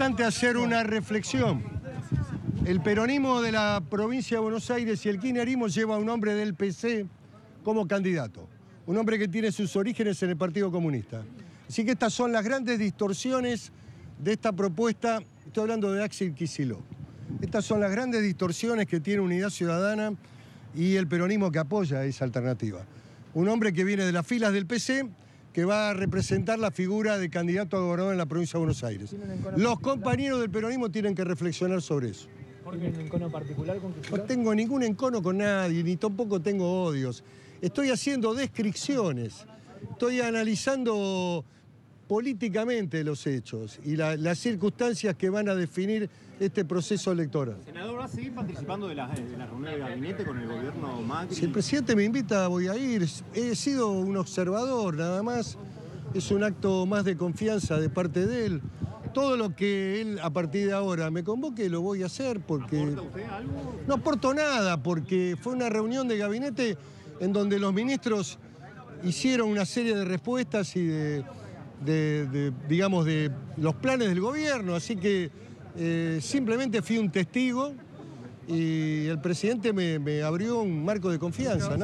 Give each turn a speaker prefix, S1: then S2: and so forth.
S1: importante hacer una reflexión. El peronismo de la provincia de Buenos Aires y el kirchnerismo lleva a un hombre del PC como candidato. Un hombre que tiene sus orígenes en el Partido Comunista. Así que estas son las grandes distorsiones de esta propuesta. Estoy hablando de Axel Kicillof. Estas son las grandes distorsiones que tiene Unidad Ciudadana y el peronismo que apoya esa alternativa. Un hombre que viene de las filas del PC que va a representar la figura de candidato a gobernador en la provincia de Buenos Aires. Los compañeros del peronismo tienen que reflexionar sobre eso.
S2: ¿Tiene un encono particular con
S1: No tengo ningún encono con nadie, ni tampoco tengo odios. Estoy haciendo descripciones, estoy analizando políticamente los hechos y la- las circunstancias que van a definir este proceso electoral.
S3: Senador, ¿va a seguir participando de la, de la reunión de gabinete con el gobierno Macri?
S1: Si el presidente me invita, voy a ir. He sido un observador, nada más. Es un acto más de confianza de parte de él. Todo lo que él a partir de ahora me convoque lo voy a hacer porque...
S3: ¿Aporta usted algo?
S1: No aporto nada porque fue una reunión de gabinete en donde los ministros hicieron una serie de respuestas y de, de- de, digamos, de los planes del gobierno. Así que eh, simplemente fui un testigo y el presidente me, me abrió un marco de confianza.